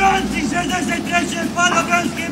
Francji, 63 trece pan afgańskie!